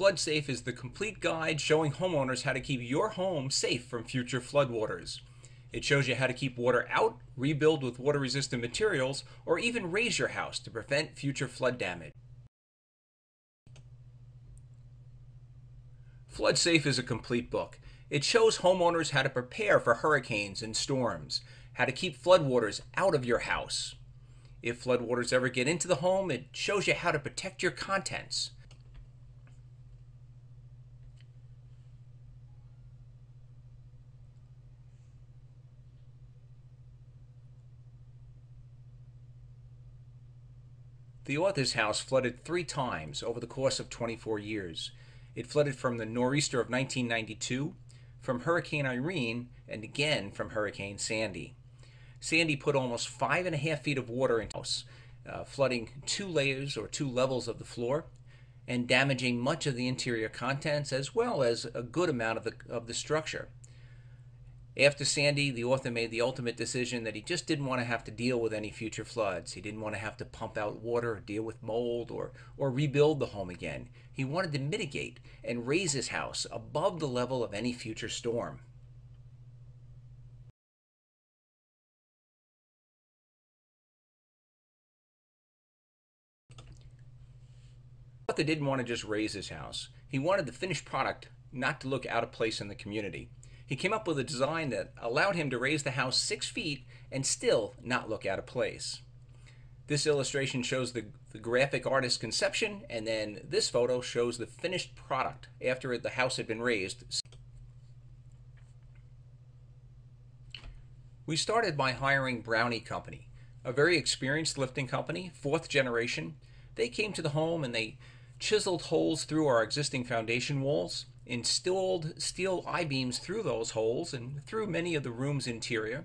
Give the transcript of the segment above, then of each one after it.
FloodSafe is the complete guide showing homeowners how to keep your home safe from future floodwaters. It shows you how to keep water out, rebuild with water resistant materials, or even raise your house to prevent future flood damage. FloodSafe is a complete book. It shows homeowners how to prepare for hurricanes and storms, how to keep floodwaters out of your house. If floodwaters ever get into the home, it shows you how to protect your contents. The author's house flooded three times over the course of 24 years. It flooded from the nor'easter of 1992, from Hurricane Irene, and again from Hurricane Sandy. Sandy put almost five and a half feet of water in the house, uh, flooding two layers or two levels of the floor and damaging much of the interior contents as well as a good amount of the, of the structure. After Sandy, the author made the ultimate decision that he just didn't want to have to deal with any future floods. He didn't want to have to pump out water or deal with mold or, or rebuild the home again. He wanted to mitigate and raise his house above the level of any future storm. The author didn't want to just raise his house. He wanted the finished product not to look out of place in the community. He came up with a design that allowed him to raise the house six feet and still not look out of place. This illustration shows the, the graphic artist's conception, and then this photo shows the finished product after the house had been raised. We started by hiring Brownie Company, a very experienced lifting company, fourth generation. They came to the home and they chiseled holes through our existing foundation walls installed steel I-beams through those holes and through many of the room's interior.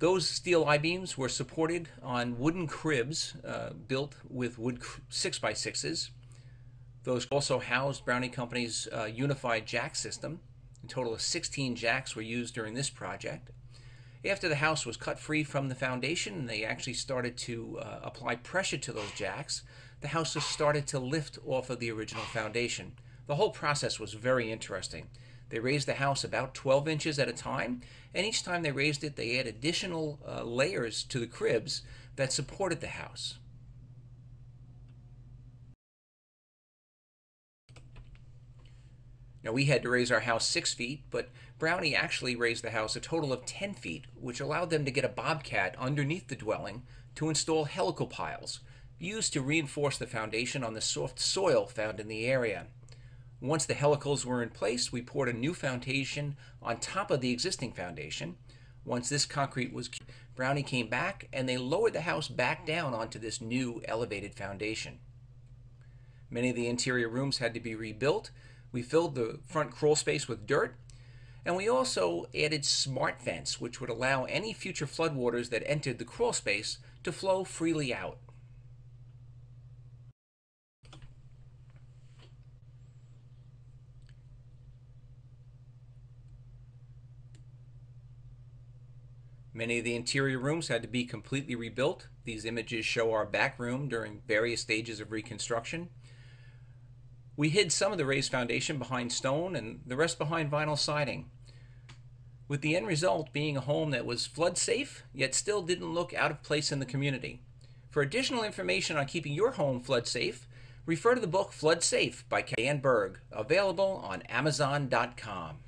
Those steel I-beams were supported on wooden cribs uh, built with wood 6x6s. Those also housed Brownie Company's uh, unified jack system. A total of 16 jacks were used during this project. After the house was cut free from the foundation, they actually started to uh, apply pressure to those jacks. The house started to lift off of the original foundation. The whole process was very interesting. They raised the house about 12 inches at a time, and each time they raised it, they add additional uh, layers to the cribs that supported the house. Now, we had to raise our house six feet, but Brownie actually raised the house a total of 10 feet, which allowed them to get a bobcat underneath the dwelling to install helical piles, used to reinforce the foundation on the soft soil found in the area. Once the helicals were in place, we poured a new foundation on top of the existing foundation. Once this concrete was, Brownie came back and they lowered the house back down onto this new elevated foundation. Many of the interior rooms had to be rebuilt. We filled the front crawl space with dirt, and we also added smart vents, which would allow any future floodwaters that entered the crawl space to flow freely out. Many of the interior rooms had to be completely rebuilt. These images show our back room during various stages of reconstruction. We hid some of the raised foundation behind stone and the rest behind vinyl siding, with the end result being a home that was flood safe, yet still didn't look out of place in the community. For additional information on keeping your home flood safe, refer to the book Flood Safe by Kay Dan Berg, available on Amazon.com.